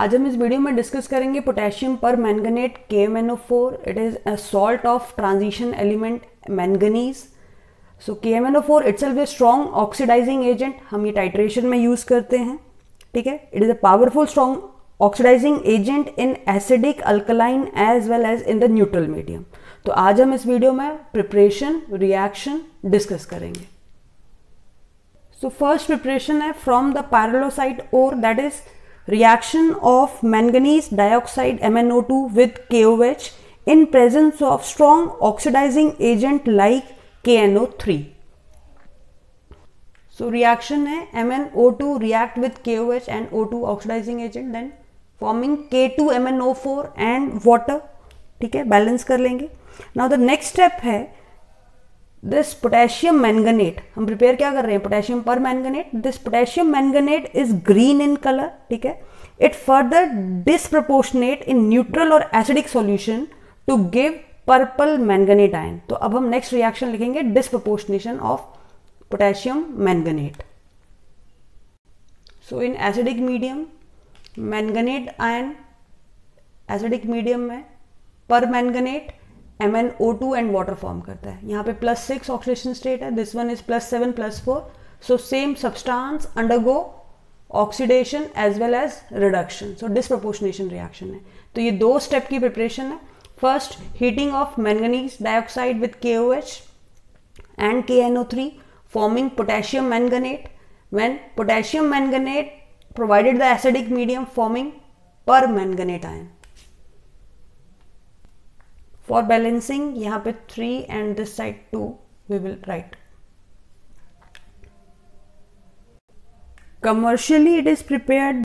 आज हम इस वीडियो में डिस्कस करेंगे potassium permanganate K N O four it is a salt of transition element manganese so K M N O four it's a strong oxidizing agent हम ये titration में use करते हैं ठीक है it is a powerful strong oxidizing agent in acidic alkaline as well as in the neutral medium तो आज हम इस वीडियो में प्रिपरेशन रिएक्शन डिस्कस करेंगे सो फर्स्ट प्रिपरेशन है फ्रॉम द पैरलोसाइट और that is reaction of manganese dioxide MnO2 with KOH in presence of strong oxidizing agent like KNO3. So reaction है MnO2 react with KOH and O2 oxidizing agent then forming K2MnO4 and water ठीक है balance कर लेंगे now the next step है this potassium manganate हम prepare क्या कर रहे हैं potassium permanganate this potassium manganate is green in colour ठीक है it further disproportionate in neutral और acidic solution to give purple manganate ion तो अब हम नेक्स्ट रिएक्शन लिखेंगे disproportionation of potassium manganate so in acidic medium manganate ion acidic medium में permanganate M N O two and water form करता है यहाँ पे प्लस सिक्स ऑक्सीडेशन स्टेट है this one is plus seven plus four so same substance undergo oxidation as well as reduction so disproportionation reaction है तो ये दो step की प्रिपरेशन है first heating of manganese dioxide with K O H and K N O three forming potassium manganate potassium manganate provided the acidic medium forming permanganate ion for balancing यहां पे three and this side too we will write commercially it is prepare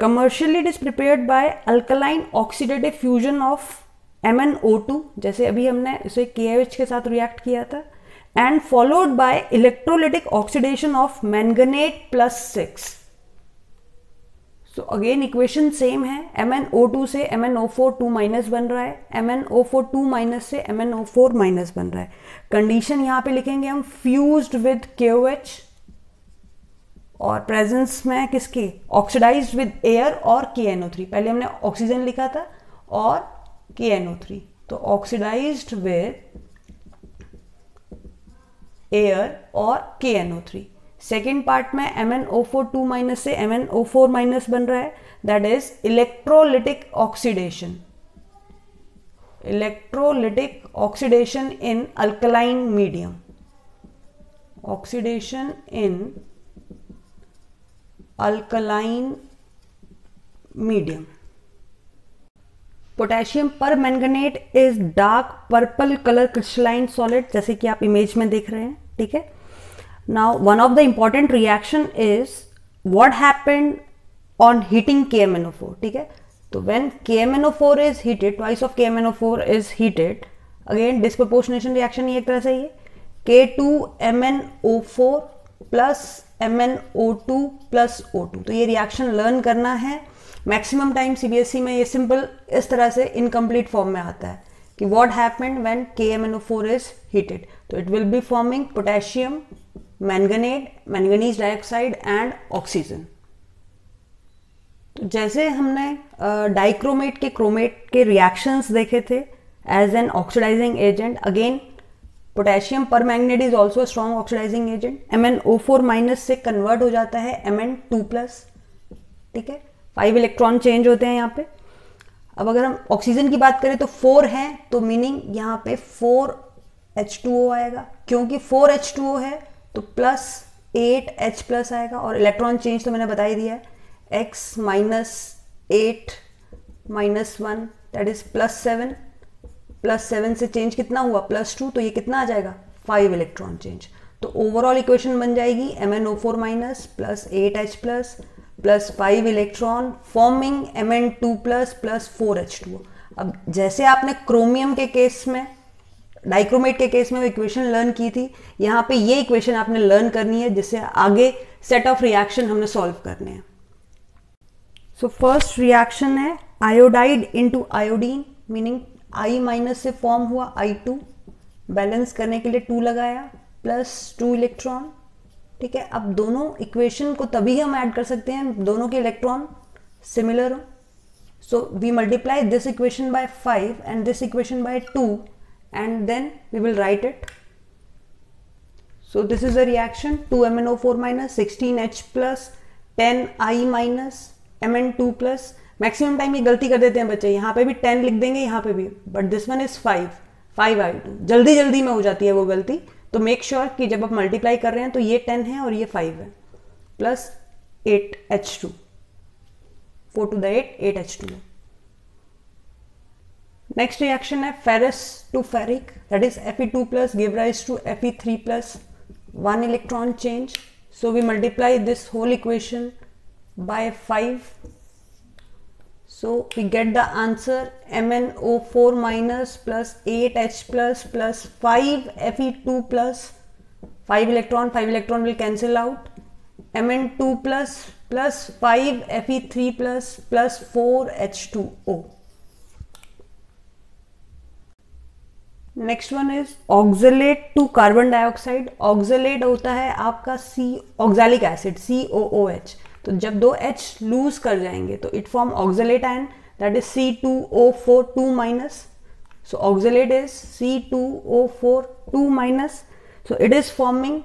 commercially it is prepare by alkaline oxidative fusion of M N O two जैसे अभी हमने इसे के I H के साथ react किया था and followed by electrolytic oxidation of manganate plus six so again equation same है एम एन ओ टू से M N O four two minus बन रहा है M N O four two minus से M N O four minus बन रहा है condition यहां पे लिखेंगे हम फ्यूज विद के ओ एच और प्रेजेंस में किसके ऑक्सीडाइज विद एयर और के एन ओ थ्री पहले हमने ऑक्सीजन लिखा था और के एन ओ थ्री तो ऑक्सीडाइज विद एयर और K N O three second part में M N O four two minus से M N O four minus बन रहा है that is electrolytic oxidation electrolytic oxidation in alkaline medium oxidation in alkaline medium potassium permanganate is dark purple colour crystalline solid जैसे कि आप image में देख रहे हैं ठीक है Now one of the important reaction is what happened on heating KMNO4 theek hai तो when KMNO4 is heated twice of KMNO4 is heated again disproportionation reaction ये एक तरह से ये K2MnO4 plus MnO2 plus O2 to ye reaction learn karna hai maximum time CBSE में ये simple इस तरह से इनकम्प्लीट फॉर्म में आता है कि what happened when KMnO4 is heated तो it will be forming potassium manganate manganese dioxide and oxygen जैसे हमने डाइक्रोमेट के क्रोमेट के रिएक्शंस देखे थे as an oxidizing agent again potassium permanganate is also strong oxidizing agent M N O four minus से convert हो जाता है एम एन टू प्लस ठीक है फाइव इलेक्ट्रॉन चेंज होते हैं यहाँ पे अब अगर हम ऑक्सीजन की बात करें तो फोर है तो मीनिंग यहाँ पे फोर एच टू ओ आएगा क्योंकि फोर एच टू ओ है तो प्लस एट एच प्लस आएगा और इलेक्ट्रॉन चेंज तो मैंने बता ही दिया है x minus eight minus one that is plus seven plus seven से चेंज कितना हुआ प्लस टू तो ये कितना आ जाएगा फाइव इलेक्ट्रॉन चेंज तो ओवरऑल इक्वेशन बन जाएगी M N O four minus plus eight H plus plus five electron forming M N two plus plus four H two अब जैसे आपने क्रोमियम के केस में डाइक्रोमेट के केस में वो इक्वेशन लर्न की थी यहाँ पे ये इक्वेशन आपने लर्न करनी है जिससे आगे सेट ऑफ रिएक्शन हमने सॉल्व करने हैं सो फर्स्ट रिएक्शन है iodide into iodine meaning I minus से फॉर्म हुआ आई टू बैलेंस करने के लिए टू लगाया प्लस टू इलेक्ट्रॉन ठीक है अब दोनों इक्वेशन को तभी हम ऐड कर सकते हैं दोनों के इलेक्ट्रॉन सिमिलर हो so we multiply this equation by five and this equation by two and then we will write it. So this is the reaction 2MnO4 minus 16H plus 10I minus Mn2 plus maximum time ये गलती कर देते हैं बच्चे यहाँ पे भी ten लिख देंगे यहाँ पे भी but this one is five five I two जल्दी जल्दी में हो जाती है वो गलती तो मेक श्योर sure कि जब आप मल्टीप्लाई कर रहे हैं तो ये टेन है और ये फाइव है plus eight H two four to the eight eight H two है Next reaction है ferrous to ferric, that is Fe2+ give rise to Fe3+, one electron change. So we multiply this whole equation by 5. So we get the answer MnO4- plus 8H+ plus 5Fe2+, 5 electron will cancel out, Mn2+ plus 5Fe3+ plus 4H2O. Next one is oxalate to carbon dioxide oxalate होता है आपका C oxalic acid C O O H तो जब दो H lose कर जाएंगे तो it form oxalate and that is C two O four two minus so oxalate is C two O four two minus so it is forming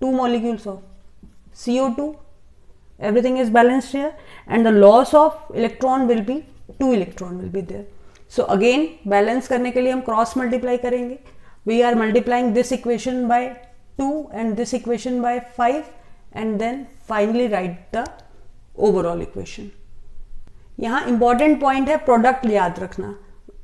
two molecules of C O two everything is balanced here and the loss of electron will be two electron will be there so again balance करने के लिए हम cross multiply करेंगे we are multiplying this equation by two and this equation by five and then finally write the overall equation यहाँ important point है product याद रखना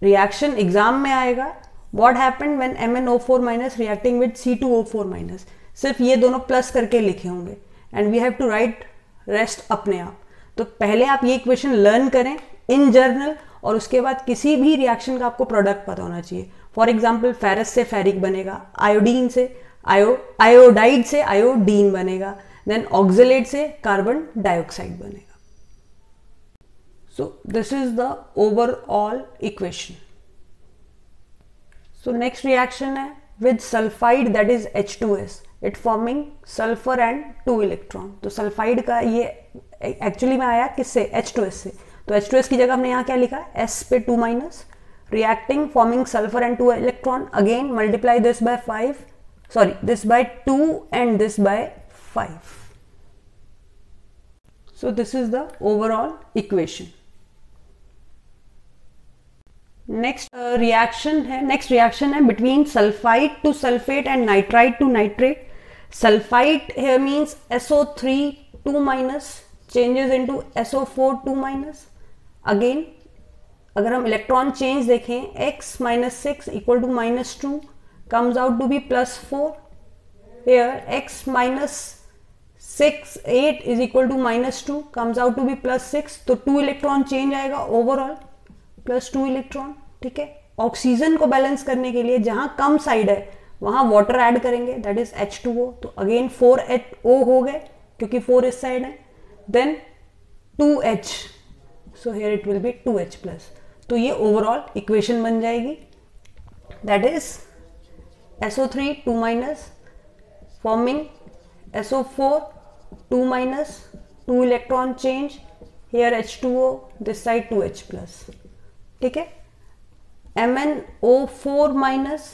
reaction exam में आएगा what happen when M N O four minus reacting with C two O four minus सिर्फ ये दोनों plus करके लिखे होंगे and we have to write rest अपने आप तो पहले आप ये इक्वेशन लर्न करें इन जर्नल और उसके बाद किसी भी रिएक्शन का आपको प्रोडक्ट पता होना चाहिए फॉर एग्जाम्पल फेरस से फेरिक बनेगा आयोडीन से आयो आयोडाइड से आयोडीन बनेगा देन ऑक्सीलेट से कार्बन डाइऑक्साइड बनेगा so this is the overall equation so next reaction है with sulphide that is H two S it forming sulphur and two electron तो सल्फाइड का ये एक्चुअली में आया किससे एच टू एस से तो एच की जगह हमने यहाँ क्या लिखा है एस पे two minus reacting forming sulphur and two electron again multiply this by five sorry this by two and this by five so this is the overall equation next reaction है next reaction है between sulphide to sulphate and nitride to nitrate sulphide means SO three two minus changes into SO four two minus again अगर हम electron change देखें x minus six equal to minus two comes out to be plus four here x minus six eight is equal to minus two comes out to be plus six तो two electron change आएगा overall plus two electron ठीक है oxygen को balance करने के लिए जहां कम side है वहां वाटर ऐड करेंगे that is H two O तो अगेन फोर एच ओ हो गए क्योंकि फोर इस साइड है then two H so here it will be two H plus तो ये ओवरऑल इक्वेशन बन जाएगी that is S O three two minus forming S O four two minus two electron change here H two O this side two H plus ठीक है M N O four minus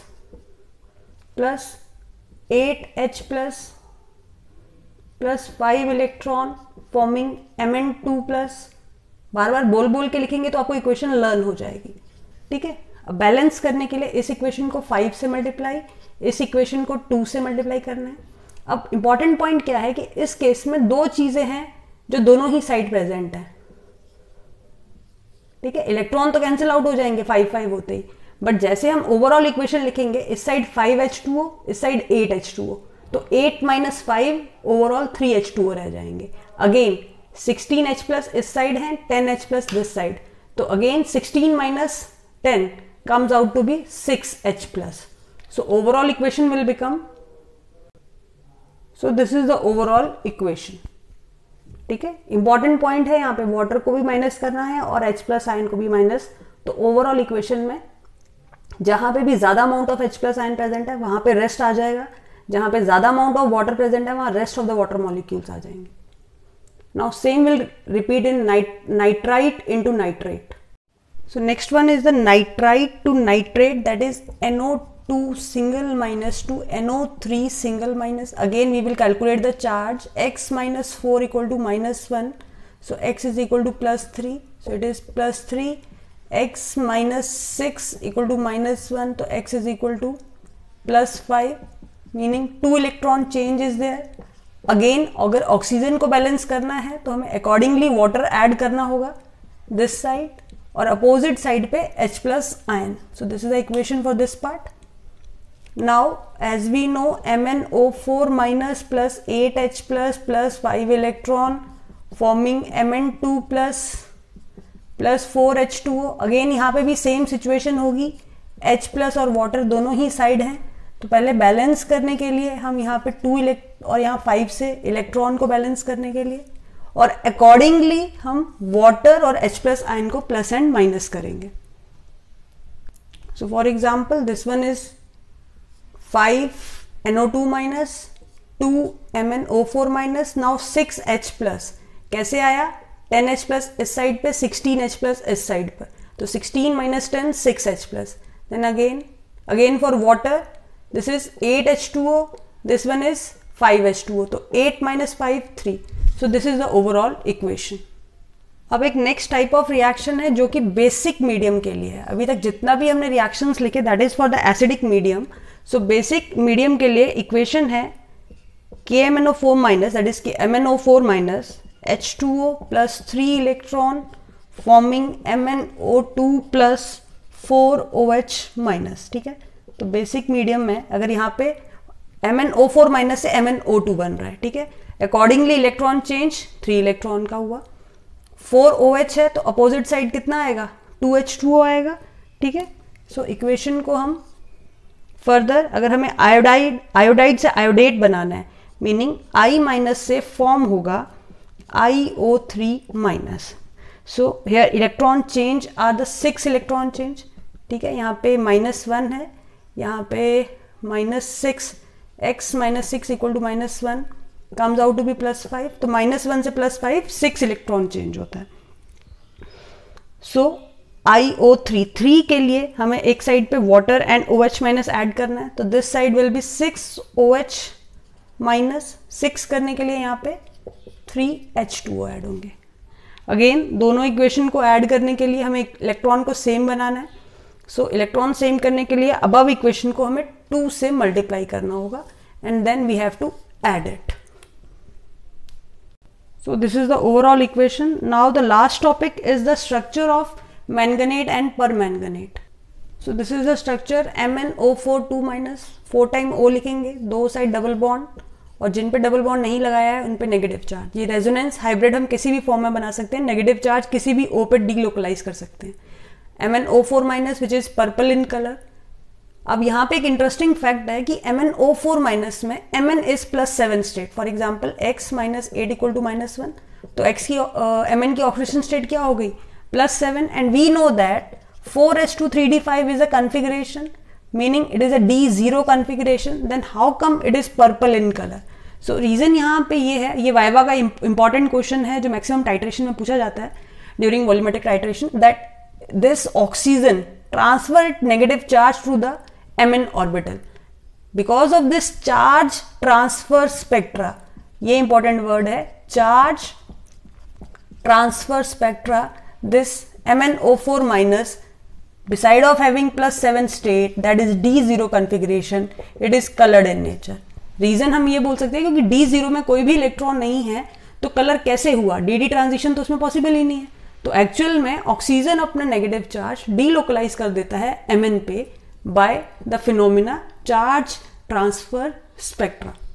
plus eight H plus plus five electron forming M N two plus बार बार बोल बोल के लिखेंगे तो आपको equation learn हो जाएगी ठीक है अब बैलेंस करने के लिए इस इक्वेशन को फाइव से मल्टीप्लाई इस इक्वेशन को टू से मल्टीप्लाई करना है अब इंपॉर्टेंट पॉइंट क्या है कि इस केस में दो चीज़ें हैं जो दोनों ही साइड प्रेजेंट है ठीक है इलेक्ट्रॉन तो कैंसिल आउट हो जाएंगे फाइव फाइव होते ही बट जैसे हम ओवरऑल इक्वेशन लिखेंगे इस side five H two O इस side eight H two O तो eight minus five overall three H two O रह जाएंगे अगेन सिक्सटीन एच प्लस इस साइड है ten H plus this side तो again sixteen minus ten out to be six H plus so overall equation will become so this is the overall equation ठीक है important point है यहां पे water को भी माइनस करना है और एच प्लस आयन को भी माइनस तो ओवरऑल इक्वेशन में जहां पे भी ज़्यादा amount of H plus ion present है वहां पे रेस्ट आ जाएगा जहां पे ज़्यादा अमाउंट ऑफ वाटर प्रेजेंट है वहां rest of the water molecules आ जाएंगे Now same will repeat in nit nitrite into nitrate. So next one is the nitrite to nitrate that is NO2 single minus to NO3 single minus. Again we will calculate the charge x minus 4 equal to minus 1. So x is equal to plus 3. So it is plus 3 x minus 6 equal to minus 1. So x is equal to plus 5 meaning 2 electron change is there again अगर oxygen को balance करना है तो हमें accordingly water add करना होगा this side और opposite side पे H plus ion so this is the equation for this part now as we know MnO4 minus plus 8H plus plus 5 electron forming Mn2 plus plus 4H2O again यहाँ पे भी same situation होगी H plus और water दोनों ही side हैं तो पहले बैलेंस करने के लिए हम यहाँ पे टू इलेक्ट और यहाँ फाइव से इलेक्ट्रॉन को बैलेंस करने के लिए और अकॉर्डिंगली हम वाटर और एच प्लस आयन को प्लस एंड माइनस करेंगे so for example this one is five NO two minus two M N O four minus now six H plus कैसे आया टेन एच प्लस इस side पे sixteen H plus इस side पर तो sixteen minus ten six H plus then again again for water this is eight H two O this one is five H two O तो eight minus five three so this is the overall equation अब एक next type of reaction है जो कि basic medium के लिए है अभी तक जितना भी हमने रिएक्शंस लिखे that is for the acidic medium so basic medium के लिए इक्वेशन है K M N O four minus that is K M N O four minus H two O plus three electron forming M N O two plus four O H minus ठीक है तो basic medium में अगर यहाँ पे M N O four minus से M N O two बन रहा है ठीक है accordingly electron change three electron का हुआ फोर ओ एच है तो अपोजिट साइड कितना आएगा टू एच टू आएगा ठीक है सो इक्वेशन को हम फर्दर अगर हमें आयोडाइड आयोडाइड से आयोडेट बनाना है मीनिंग आई माइनस से फॉर्म होगा I O three minus so here electron change are the six electron change ठीक है यहाँ पे माइनस वन है यहाँ पे minus six x minus six equal to minus one comes out to be plus five तो minus one से plus five six electron change होता है सो आई ओ थ्री थ्री के लिए हमें एक साइड पे water and O H minus add करना है तो this side will be six O H minus six करने के लिए यहाँ पे three H two O add होंगे अगेन दोनों इक्वेशन को ऐड करने के लिए हमें इलेक्ट्रॉन को सेम बनाना है सो इलेक्ट्रॉन सेम करने के लिए अबव इक्वेशन को हमें टू से मल्टीप्लाई करना होगा and then we have to add it so this is the overall equation is the structure topic is the structure of manganate and permanganate so this is the structure MnO4 2 minus four time O लिखेंगे दो side double bond और जिन पे double bond नहीं लगाया है उन पे negative charge ये रेजोनेंस हाइब्रिड हम किसी भी फॉर्म में बना सकते हैं नेगेटिव चार्ज किसी भी ओ पे डीलोकलाइज कर सकते हैं M N O four minus which is purple in colour अब यहाँ पे एक इंटरेस्टिंग फैक्ट है कि M N O four minus में M N is plus seven state for example x minus eight equal to minus one तो x की M uh, N की ऑक्सीजन स्टेट क्या हो गई plus seven and we know that four s two three d five is a configuration meaning it is a D zero configuration then how come it is purple in colour so reason यहाँ पे ये है ये viva का important question है जो maximum titration में पूछा जाता है during volumetric titration that this oxygen transferred negative charge to the Mn orbital. Because of this charge transfer spectra, ये इंपॉर्टेंट वर्ड है charge transfer spectra this M N O four minus beside of having plus 7 state that is d0 configuration it is colored in nature reason हम ये बोल सकते हैं क्योंकि d0 में कोई भी इलेक्ट्रॉन नहीं है तो कलर कैसे हुआ डी डी ट्रांजिशन तो उसमें पॉसिबल ही नहीं है तो एक्चुअल में ऑक्सीजन अपना नेगेटिव चार्ज डीलोकलाइज कर देता है एम पे by the phenomena charge transfer spectra